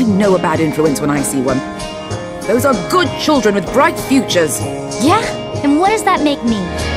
I know a bad influence when I see one. Those are good children with bright futures. Yeah? And what does that make me?